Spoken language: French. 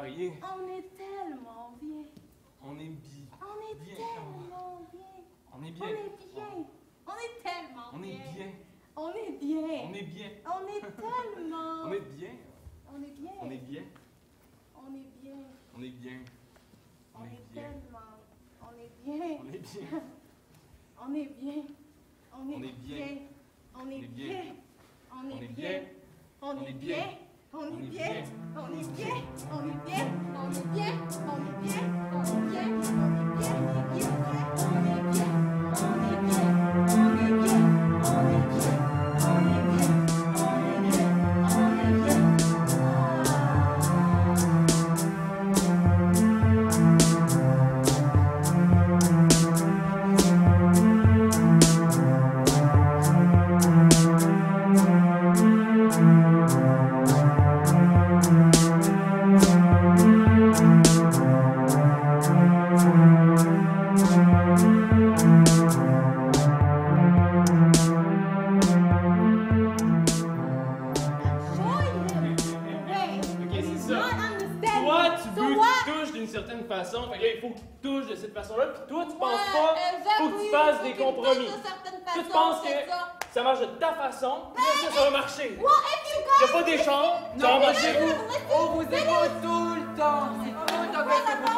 On est tellement bien. On est bi. On est Bien. tellement bien. On est On bien. est bien. On est tellement On est bien. bien. On est bien. On est bien. On est tellement. On est bien. On est bien. On est bien. On est bien. On est bien. On On est bien. tellement. On est bien. On est bien. On est bien. On On est bien. bien. On est bien. On On est bien. bien. On On est bien. bien. On On est bien. bien. On est bien. On est bien. On est bien. On est bien. On est bien. D'une certaine façon. Fait que là, il faut que tu touches de cette façon-là. Puis toi, tu penses pas. faut que tu fasses des compromis. Tu penses que ça marche de ta façon. Puis là, ça, ça va marcher. Il n'y a pas d'échange. Ça va marcher. On vous écoute tout le temps. C'est tout le temps que vous voulez.